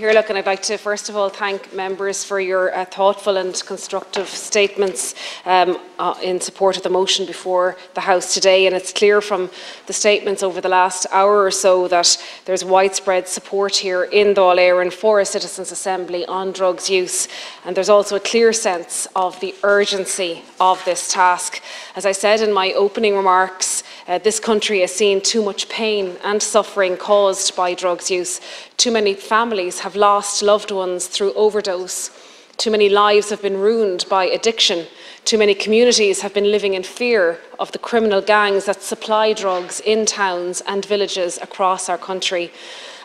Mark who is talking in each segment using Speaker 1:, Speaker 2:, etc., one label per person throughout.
Speaker 1: Here, look, and I'd like to first of all thank members for your uh, thoughtful and constructive statements um, uh, in support of the motion before the House today. And it's clear from the statements over the last hour or so that there's widespread support here in Dáil Éireann for a citizens' assembly on drugs use. And there's also a clear sense of the urgency of this task. As I said in my opening remarks, uh, this country has seen too much pain and suffering caused by drugs use. Too many families have lost loved ones through overdose. Too many lives have been ruined by addiction. Too many communities have been living in fear of the criminal gangs that supply drugs in towns and villages across our country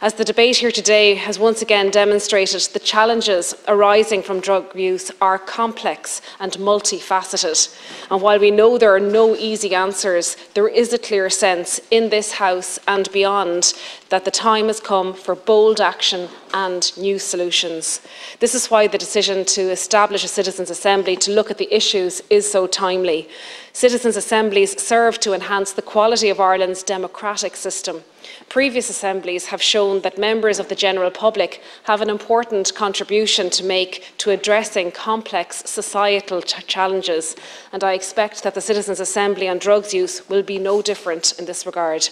Speaker 1: as the debate here today has once again demonstrated the challenges arising from drug use are complex and multifaceted. And while we know there are no easy answers, there is a clear sense in this House and beyond that the time has come for bold action and new solutions. This is why the decision to establish a Citizens' Assembly to look at the issues is so timely. Citizens' Assemblies serve to enhance the quality of Ireland's democratic system. Previous assemblies have shown that members of the general public have an important contribution to make to addressing complex societal challenges, and I expect that the Citizens' Assembly on drugs use will be no different in this regard.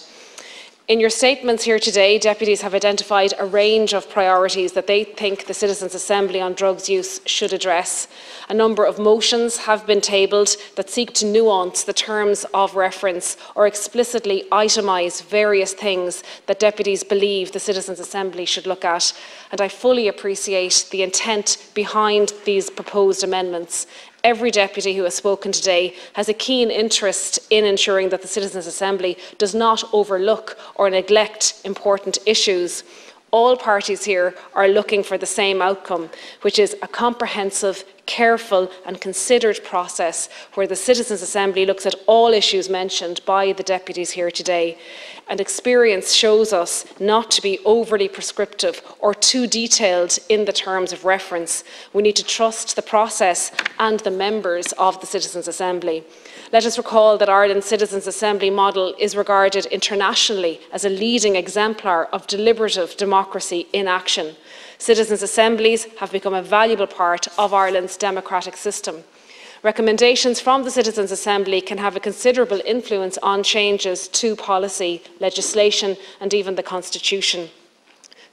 Speaker 1: In your statements here today, deputies have identified a range of priorities that they think the Citizens' Assembly on drugs use should address. A number of motions have been tabled that seek to nuance the terms of reference or explicitly itemise various things that deputies believe the Citizens' Assembly should look at. And I fully appreciate the intent behind these proposed amendments every deputy who has spoken today has a keen interest in ensuring that the Citizens' Assembly does not overlook or neglect important issues. All parties here are looking for the same outcome, which is a comprehensive, careful and considered process where the Citizens' Assembly looks at all issues mentioned by the deputies here today and experience shows us not to be overly prescriptive or too detailed in the terms of reference. We need to trust the process and the members of the Citizens' Assembly. Let us recall that Ireland's Citizens' Assembly model is regarded internationally as a leading exemplar of deliberative democracy in action. Citizens' Assemblies have become a valuable part of Ireland's democratic system. Recommendations from the Citizens' Assembly can have a considerable influence on changes to policy, legislation and even the Constitution.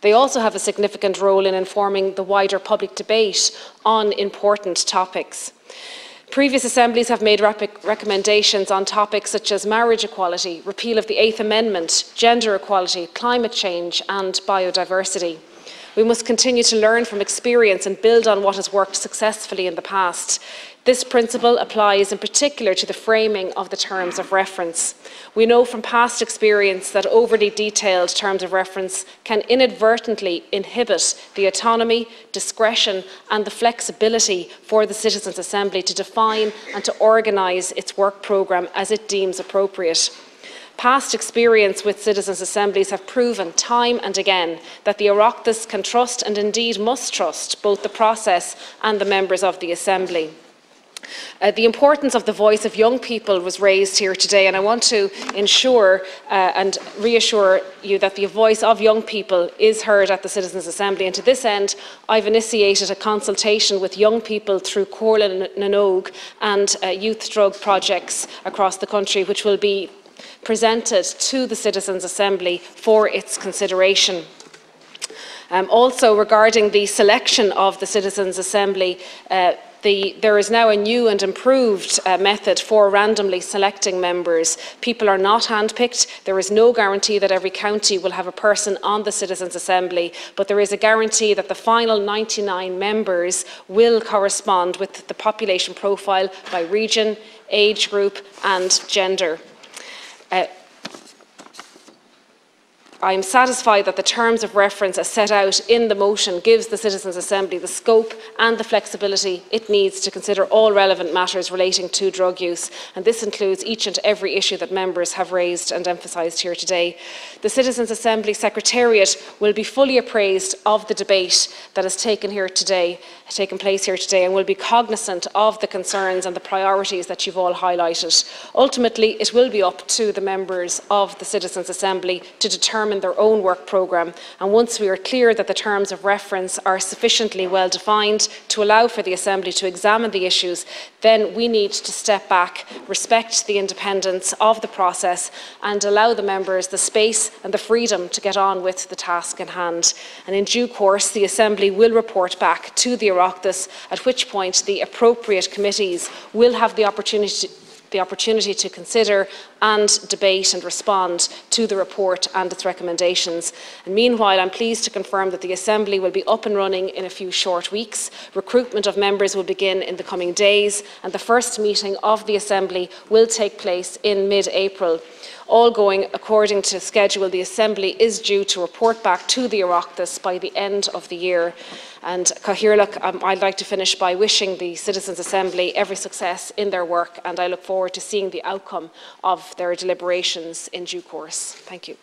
Speaker 1: They also have a significant role in informing the wider public debate on important topics. Previous assemblies have made recommendations on topics such as marriage equality, repeal of the Eighth Amendment, gender equality, climate change and biodiversity. We must continue to learn from experience and build on what has worked successfully in the past. This principle applies in particular to the framing of the terms of reference. We know from past experience that overly detailed terms of reference can inadvertently inhibit the autonomy, discretion and the flexibility for the Citizens' Assembly to define and to organise its work programme as it deems appropriate. Past experience with citizens' assemblies have proven time and again that the Oireachtas can trust and indeed must trust both the process and the members of the Assembly. Uh, the importance of the voice of young people was raised here today, and I want to ensure uh, and reassure you that the voice of young people is heard at the Citizens' Assembly. And to this end, I've initiated a consultation with young people through Comhairle na nÓg and uh, youth drug projects across the country, which will be presented to the Citizens' Assembly for its consideration. Um, also, regarding the selection of the Citizens' Assembly, uh, the, there is now a new and improved uh, method for randomly selecting members. People are not handpicked. There is no guarantee that every county will have a person on the Citizens' Assembly, but there is a guarantee that the final 99 members will correspond with the population profile by region, age group and gender. Uh, I am satisfied that the terms of reference as set out in the motion gives the Citizens' Assembly the scope and the flexibility it needs to consider all relevant matters relating to drug use, and this includes each and every issue that members have raised and emphasised here today. The Citizens' Assembly Secretariat will be fully appraised of the debate that has taken here today, taken place here today, and will be cognisant of the concerns and the priorities that you've all highlighted. Ultimately, it will be up to the members of the Citizens' Assembly to determine determine their own work programme. And once we are clear that the terms of reference are sufficiently well defined to allow for the Assembly to examine the issues, then we need to step back, respect the independence of the process, and allow the members the space and the freedom to get on with the task in hand. And in due course, the Assembly will report back to the Oireachtas, at which point the appropriate committees will have the opportunity the opportunity to consider and debate and respond to the report and its recommendations. And meanwhile, I'm pleased to confirm that the Assembly will be up and running in a few short weeks. Recruitment of members will begin in the coming days, and the first meeting of the Assembly will take place in mid-April. All going according to schedule, the Assembly is due to report back to the Oireachtas by the end of the year. And Cathaoirleach, um, I'd like to finish by wishing the Citizens' Assembly every success in their work, and I look forward to seeing the outcome of their deliberations in due course. Thank you.